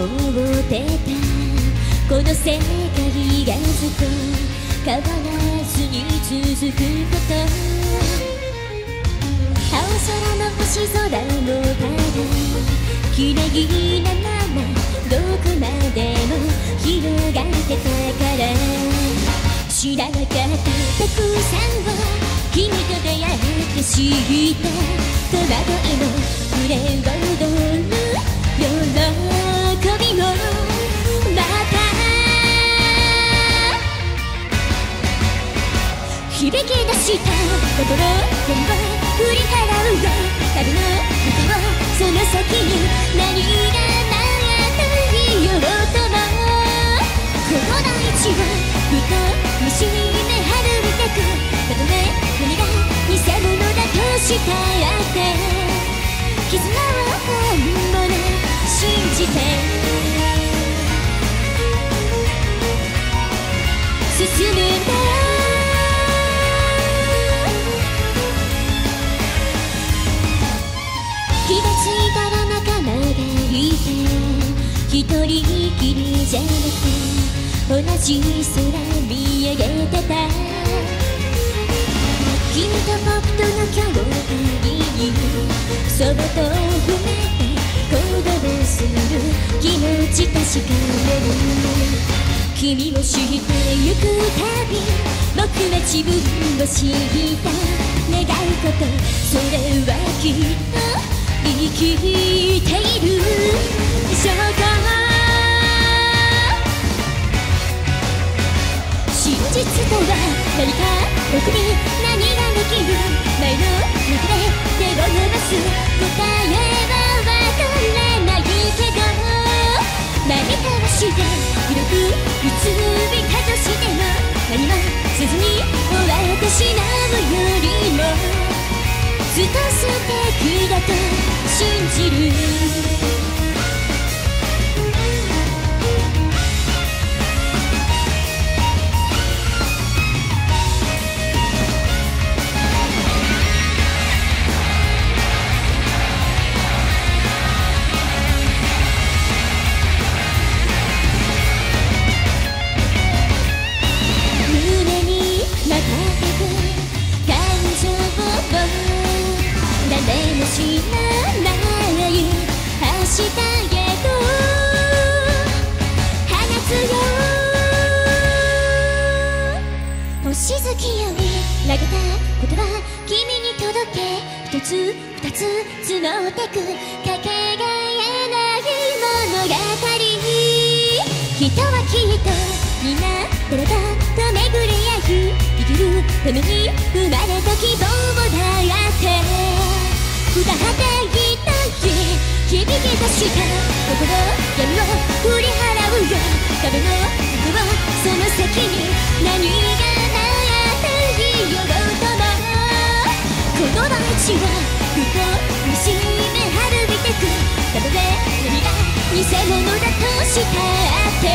思ってたこの世界がずっと変わらずに続くこと青空の星空のただキラギなままどこまでも広がってたから知らなかったたくさんを君と出会って知った戸惑いのフレーをどう響き出した心全部振り払うよ旅のことをその先に何がないようともこの大地をふと見しめ張るみたくたとえ何が偽物だとしたって絆を本物信じて進むんだゃなく同じ空見上げてた君と僕との境界にそっと踏めて行動する気持ち確かめる。君を知ってゆくたび僕は自分を知った願うことそれはきっと生きている。証拠ずっと素敵だと信じる知らない明日へと放つよ星月より投げた言葉君に届け一つ二つ募ってくかけがえない物語人はきっとみんな誰かと巡り合い生きるために生まれた希望だ心闇を振り払うよ壁の向こうその先に何がないようともこの大地をふと見しめ張るびてくたとえ何が偽物だとしたって。